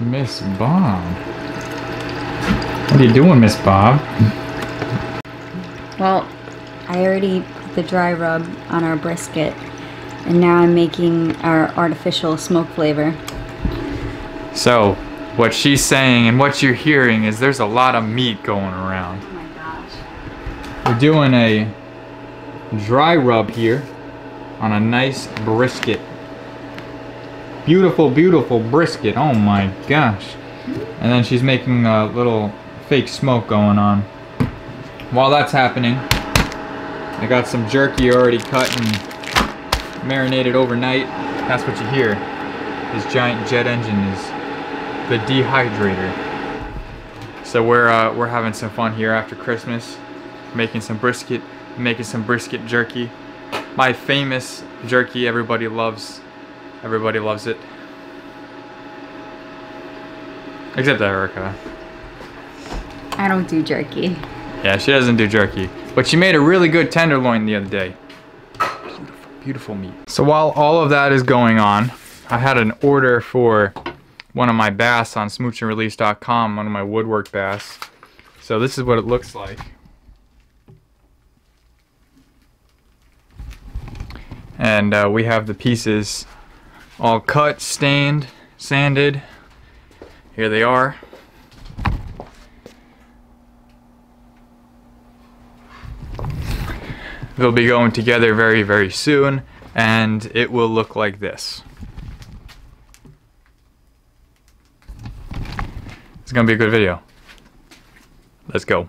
Miss Bob. What are you doing, Miss Bob? Well, I already put the dry rub on our brisket, and now I'm making our artificial smoke flavor. So, what she's saying and what you're hearing is there's a lot of meat going around. Oh my gosh. We're doing a dry rub here on a nice brisket. Beautiful, beautiful brisket. Oh my gosh. And then she's making a little fake smoke going on. While that's happening, I got some jerky already cut and marinated overnight. That's what you hear. This giant jet engine is the dehydrator. So we're uh, we're having some fun here after Christmas, making some brisket, making some brisket jerky. My famous jerky everybody loves. Everybody loves it. Except Erica. I don't do jerky. Yeah, she doesn't do jerky. But she made a really good tenderloin the other day. Beautiful, beautiful meat. So while all of that is going on, I had an order for one of my bass on smoochandrelease.com, one of my woodwork bass. So this is what it looks like. And uh, we have the pieces all cut, stained, sanded. Here they are. They'll be going together very, very soon, and it will look like this. It's gonna be a good video. Let's go.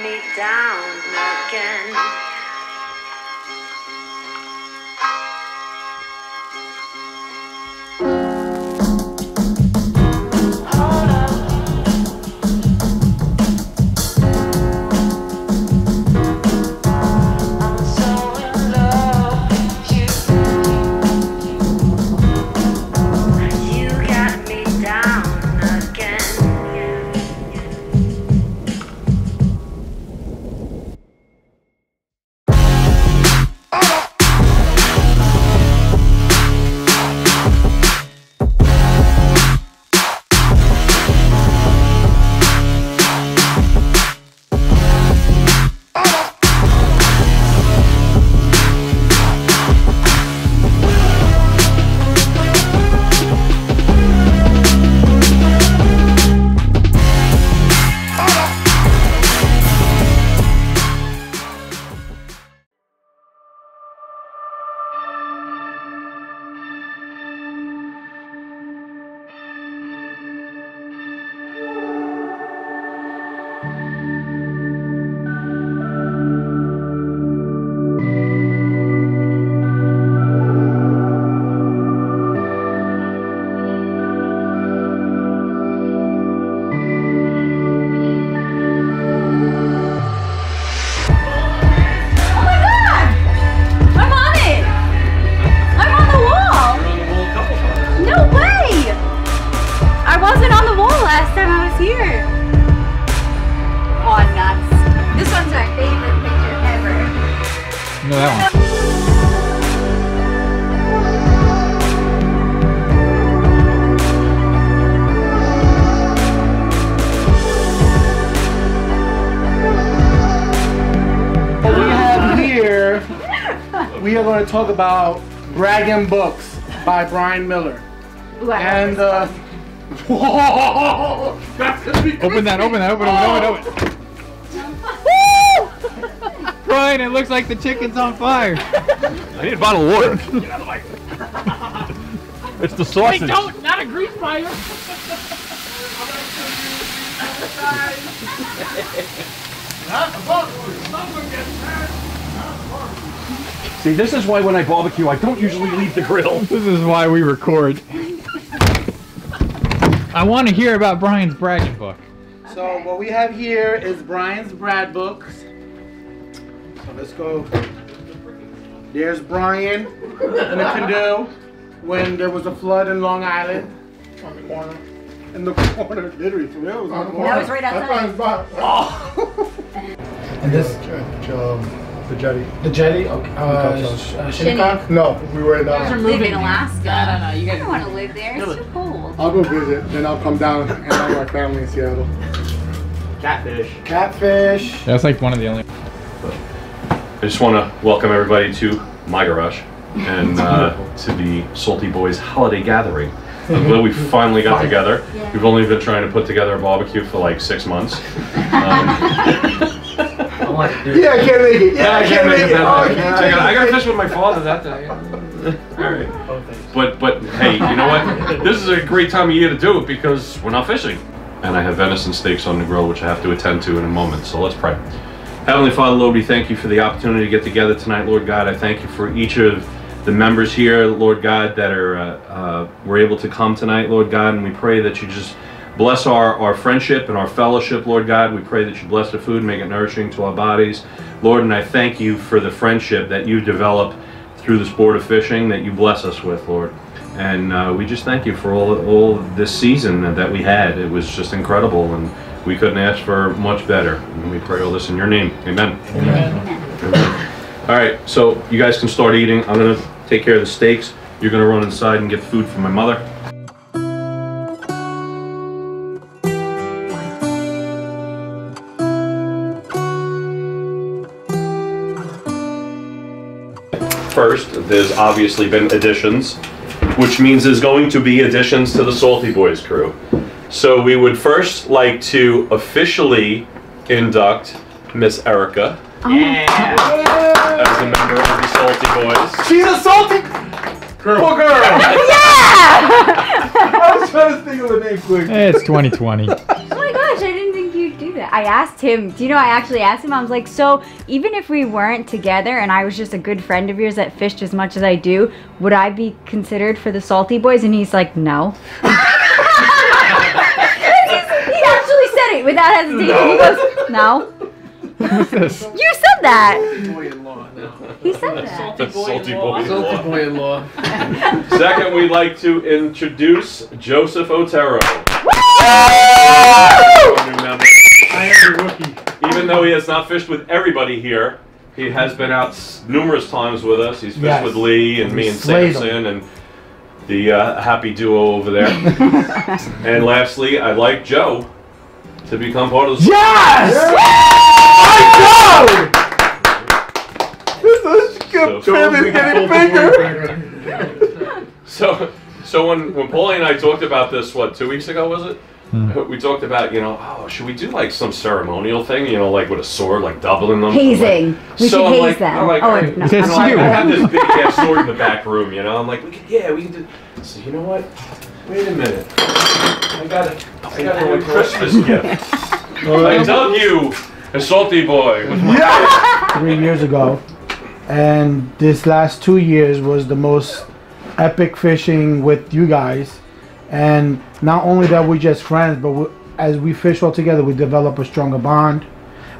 Me down again. Here. Oh, nuts. This one's my favorite picture ever. No, that one. We have here, we are going to talk about Bragging Books by Brian Miller. I And, uh, whoa, that's gonna be Open that, open that, open it, open it, open it. Brian, it looks like the chicken's on fire. I need a bottle of water. it's the sausage. Wait, don't! Not a grease fire. See, this is why when I barbecue, I don't usually leave the grill. This is why we record. I want to hear about Brian's bragging book. So what we have here is Brian's Brad books. So let's go. There's Brian in a canoe when there was a flood in Long Island. on the corner. In the corner, literally, for real. It was on the corner. That was right That's outside. why it's about- And this, Um, the jetty. the jetty, okay, uh, sh- uh, Shinnecock? No, we were in. You guys are Uh, live in Alaska. I don't know. You I guys don't want to live there. It's too cold. I'll go visit, then I'll come down and have my family in Seattle. Catfish. Catfish. That's like one of the only. I just want to welcome everybody to my garage and uh, to the Salty Boys holiday gathering. I'm glad we finally got together. Yeah. We've only been trying to put together a barbecue for like six months. Um, Yeah, I can't make it. Yeah, I can't make it. Oh, I I can't got, I got make to fish with my father that day. All right. But but hey, you know what? This is a great time of year to do it because we're not fishing, and I have venison steaks on the grill, which I have to attend to in a moment. So let's pray. Heavenly Father, Lord, we thank you for the opportunity to get together tonight, Lord God. I thank you for each of the members here, Lord God, that are uh, uh, were able to come tonight, Lord God, and we pray that you just bless our, our friendship and our fellowship, Lord God. We pray that you bless the food, make it nourishing to our bodies, Lord. And I thank you for the friendship that you develop through the sport of fishing that you bless us with, Lord. And uh, we just thank you for all all this season that we had. It was just incredible, and we couldn't ask for much better. And we pray all this in your name. Amen. Amen. All right, so you guys can start eating. I'm gonna take care of the steaks. You're gonna run inside and get food for my mother. There's obviously been additions, which means there's going to be additions to the Salty Boys crew. So we would first like to officially induct Miss Erica oh. as a member of the Salty Boys. She's a salty poor girl. Yeah! I was trying to think of a name quick. It's 2020. I asked him, do you know, I actually asked him, I was like, so even if we weren't together and I was just a good friend of yours that fished as much as I do, would I be considered for the Salty Boys? And he's like, no. he actually said it without hesitation. He goes, no. You said that. boy-in-law now. He said that. The Salty Boys. Salty boy-in-law. Second, we'd like to introduce Joseph Otero. New member. I am the rookie. Even though he has not fished with everybody here, he has been out s- numerous times with us. He's fished Yes. with Lee and We me and slayed him. Samson and the uh, happy duo over there. and lastly, I'd like Joe to become part of the. Yes! I know! This So- is getting bigger. So, so when when Paulie and I talked about this, what two weeks ago was it? We talked about, you know, oh, should we do like some ceremonial thing, you know, like with a sword, like doubling them? Hazing. We So should I'm haze like- them. I'm like, oh, alright, no. It's I'm like, you. I have this big ass sword in the back room, you know. I'm like, we could, yeah, we can do. So you know what? Wait a minute. I got a, I got a Christmas gift. I dug you a salty boy. With my Three years ago, and this last two years was the most epic fishing with you guys. And not only that we're just friends, but we, as we fish all together, we develop a stronger bond.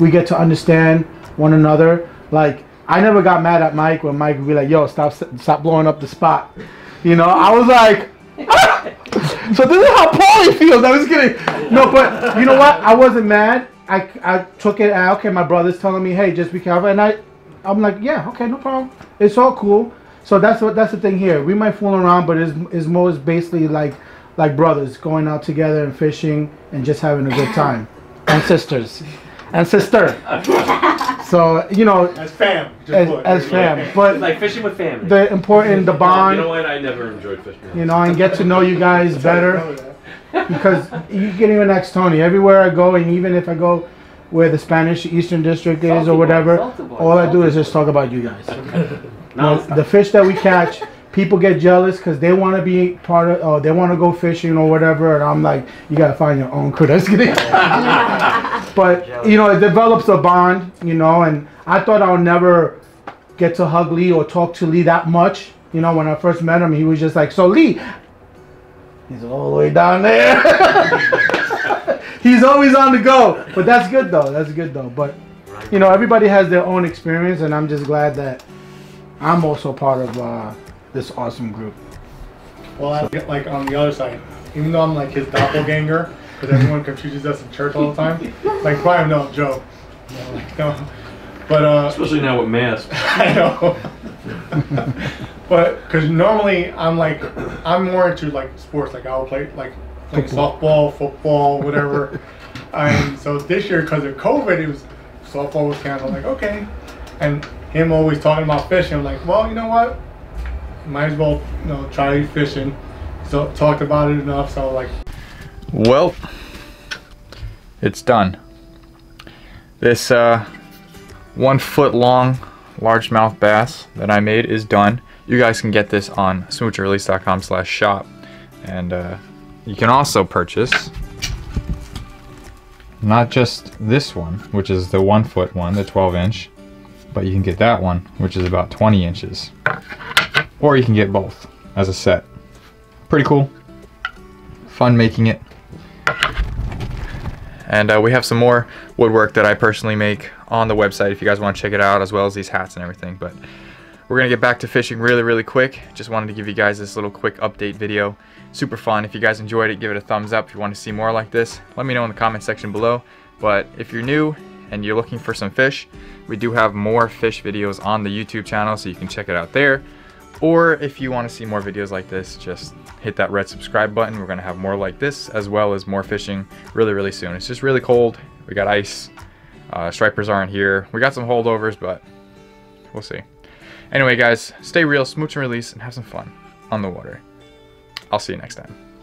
We get to understand one another. Like I never got mad at Mike when Mike would be like, "Yo, stop, stop blowing up the spot." You know, I was like, so this is how Paulie feels. I was kidding. No, but you know what? I wasn't mad. I, I took it. Okay, my brother's telling me, hey, just be careful. And I, I'm like, yeah, okay, no problem. It's all cool. So that's what that's the thing here. We might fool around, but it's, it's most basically like like brothers going out together and fishing and just having a good time. And sisters. And sister. So, you know, As fam. just as, put. as fam. But like fishing with family. the important, the bond You know what? I never enjoyed fishing. you know, and get to know you guys better. because you can even ask Tony everywhere I go, and even if I go where the Spanish Eastern District is or whatever, all I do is just talk about you guys. No, The fish that we catch, people get jealous because they want to be part of, or they want to go fishing or whatever, and I'm like, you gotta find your own crew. That's kidding. but you know, it develops a bond, you know, and I thought I would never get to hug Lee or talk to Lee that much. You know, when I first met him, he was just like, "So Lee, he's all the way down there." he's always on the go, but that's good though. That's good though. But you know, everybody has their own experience, and I'm just glad that I'm also part of uh, this awesome group. Well, I get like on the other side. even though I'm like his doppelganger, because everyone confuses us in church all the time. Like Brian, no joke. No, like, no. But uh, Especially now with masks. I know. but because normally I'm like I'm more into like sports. Like I'll play like like softball, football, whatever. and so this year, because of COVID, it was softball was canceled. I'm like okay, and him always talking about fishing. I'm like, well, you know what? Might as well you know try fishing. So talked about it enough. So like Well, it's done. This uh, one foot long largemouth bass that I made is done. You guys can get this on smoochandrelease.com slash shop. And uh, you can also purchase not just this one, which is the one foot one, the 12 inch, but you can get that one, which is about 20 inches. Or you can get both as a set. Pretty cool. Fun making it. And uh, we have some more woodwork that I personally make on the website if you guys want to check it out, as well as these hats and everything. But we're going to get back to fishing really, really quick. Just wanted to give you guys this little quick update video. Super fun. If you guys enjoyed it, give it a thumbs up. If you want to see more like this, let me know in the comment section below. But if you're new and you're looking for some fish, we do have more fish videos on the YouTube channel, so you can check it out there. Or if you want to see more videos like this, just hit that red subscribe button. We're going to have more like this, as well as more fishing really, really soon. It's just really cold. We got ice. Uh, stripers aren't here. We got some holdovers, but we'll see. Anyway, guys, stay real, smooch and release, and have some fun on the water. I'll see you next time.